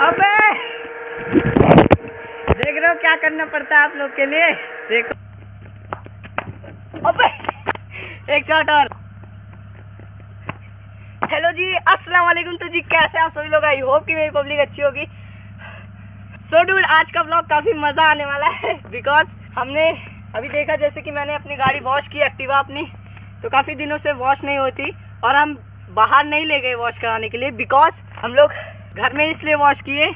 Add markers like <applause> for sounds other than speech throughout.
अबे! देख रहे हो क्या करना पड़ता है आप लोग के लिए? देखो। अबे! एक शॉट और। हेलो जी अस्सलाम वालेकुम। तो जी कैसे आप सभी लोग? आई होप कि मेरी पब्लिक अच्छी होगी। सो so, डूड आज का ब्लॉग काफ़ी मज़ा आने वाला है। बिकॉज़ हमने अभी देखा जैसे कि मैंने अपनी गाड़ी वॉश की एक्टिवा अपनी तो काफ़ी दिनों से वॉश नहीं होती और हम बाहर नहीं ले गए वॉश कराने के लिए। बिकॉज़ हम लोग घर में इसलिए वॉश किए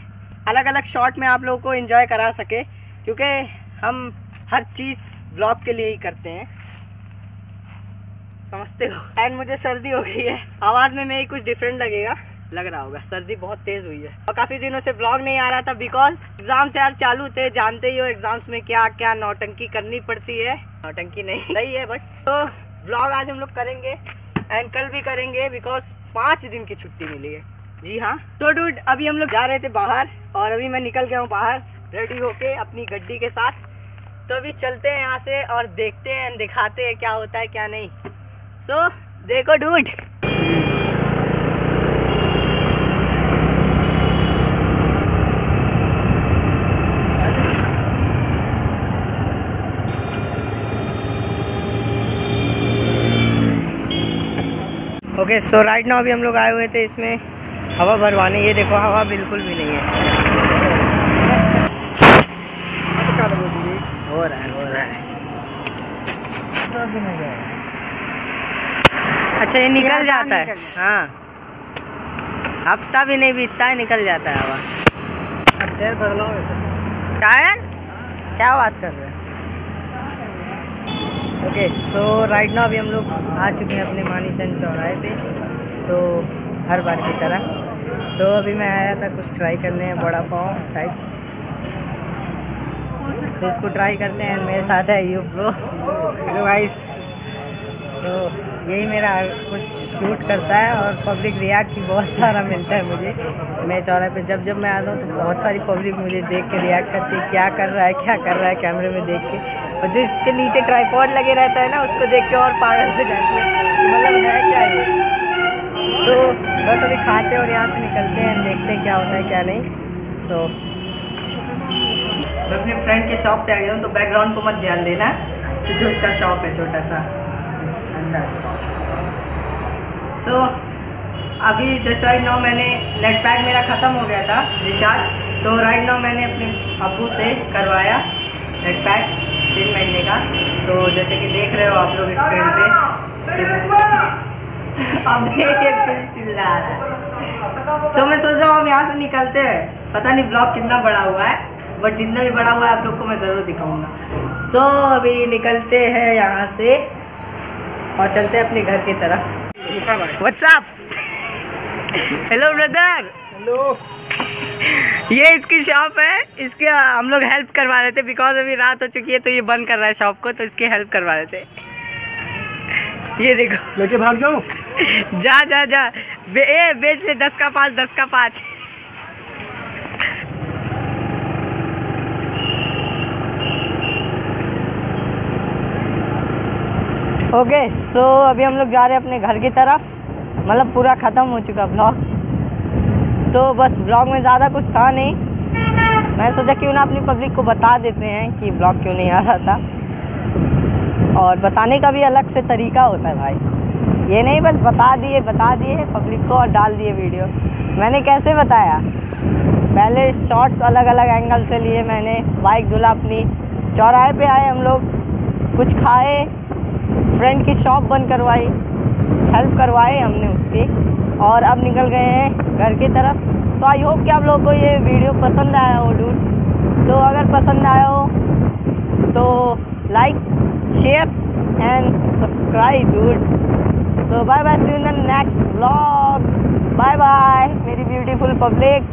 अलग अलग शॉट में आप लोगों को इन्जॉय करा सके, क्योंकि हम हर चीज़ ब्लॉग के लिए ही करते हैं। समझते हो? एंड मुझे सर्दी हो गई है। आवाज़ में मेरी कुछ डिफरेंट लगेगा। लग रहा होगा, सर्दी बहुत तेज़ हुई है। और काफ़ी दिनों से ब्लॉग नहीं आ रहा था बिकॉज़ एग्ज़ाम्स यार चालू थे, जानते ही हो एग्ज़ाम्स में क्या क्या नौटंकी करनी पड़ती है। नौटंकी नहीं, <laughs> सही है बट तो ब्लॉग आज हम लोग करेंगे। एंड कल भी करेंगे बिकॉज़ पाँच दिन की छुट्टी मिली है। जी हाँ। तो डूड अभी हम लोग जा रहे थे बाहर और अभी मैं निकल गया हूँ बाहर रेडी होके अपनी गड्डी के साथ। तो अभी चलते हैं यहाँ से और देखते हैं दिखाते हैं क्या होता है क्या नहीं। सो so, देखो dude okay so right now अभी हम लोग आए हुए थे इसमें। हवा भरवाने ये देखो हवा बिल्कुल भी नहीं है। हो रहा है हो रहा है। अच्छा ये निकल जाता है। हाँ। हफ़्ता भी नहीं बीतता है निकल जाता है हवा। टायर बदलाओ टायर क्या बात कर रहे हैं? ओके सो राइट नाउ अभी हम लोग आ चुके हैं अपने मानीचंद चौराहे पे तो हर बार की तरह। तो अभी मैं आया था कुछ ट्राई करने बड़ा पाव टाइप तो इसको ट्राई करते हैं, मेरे साथ है यू प्रो हेलो गाइस सो यही मेरा कुछ शूट करता है और पब्लिक रिएक्ट बहुत सारा मिलता है मुझे। मैं चौराहे पे जब जब मैं आता हूँ तो बहुत सारी पब्लिक मुझे देख के रिएक्ट करती है, क्या कर रहा है, क्या कर रहा है कैमरे में देख के। और जो इसके नीचे ट्राईपॉड लगे रहता है ना, उसको देख के और पागल हो जाती है। मतलब अभी खाते और यहाँ से निकलते हैं देखते हैं क्या होता है क्या नहीं। सो so, मैं अपने फ्रेंड के शॉप पे आ गया हूँ तो बैकग्राउंड को मत ध्यान देना क्योंकि उसका शॉप है छोटा सा सो। So, अभी जस्ट राइट नाउ मैंने नेट पैक मेरा ख़त्म हो गया था रिचार्ज तो राइट नाउ मैंने अपने अबू से करवाया नेट पैक तीन महीने का। तो जैसे कि देख रहे हो आप लोग स्क्रीन पे <laughs> अब फिर चिल्ला रहा है। सो मैं सोच रहा हूँ अब यहाँ से निकलते हैं। पता नहीं ब्लॉग कितना बड़ा हुआ है बट जितना भी बड़ा हुआ है आप लोग को मैं ज़रूर दिखाऊँगा। सो so, अभी निकलते हैं यहाँ से और चलते हैं अपने घर की तरफ़। व्हाट्सअप हेलो ब्रदर हेलो ये इसकी शॉप है। इसके हम लोग हेल्प करवा रहे थे बिकॉज़ अभी रात हो चुकी है तो ये बंद कर रहा है शॉप को तो इसकी हेल्प करवा रहे थे। ये देखो। लेके भाग जाओ। जा जा जा। बे, ए बेच ले दस का पाँच दस का पाँच। ओके सो अभी हम लोग जा रहे हैं अपने घर की तरफ़। मतलब पूरा ख़त्म हो चुका ब्लॉग तो बस ब्लॉग में ज़्यादा कुछ था नहीं। मैं सोचा क्यों ना अपनी पब्लिक को बता देते हैं कि ब्लॉग क्यों नहीं आ रहा था। और बताने का भी अलग से तरीका होता है भाई। ये नहीं, बस बता दिए बता दिए पब्लिक को और डाल दिए वीडियो मैंने कैसे बताया? पहले शॉट्स अलग अलग एंगल से लिए मैंने बाइक धुला अपनी। चौराहे पे आए हम लोग, कुछ खाए फ्रेंड की शॉप बंद करवाई हेल्प करवाए हमने उसकी। और अब निकल गए हैं घर की तरफ़। तो आई होप कि आप लोगों को ये वीडियो पसंद आया हो डूड तो अगर पसंद आया हो तो like, share, and subscribe, dude. So, bye bye. See you in the next vlog. Bye bye, very beautiful public.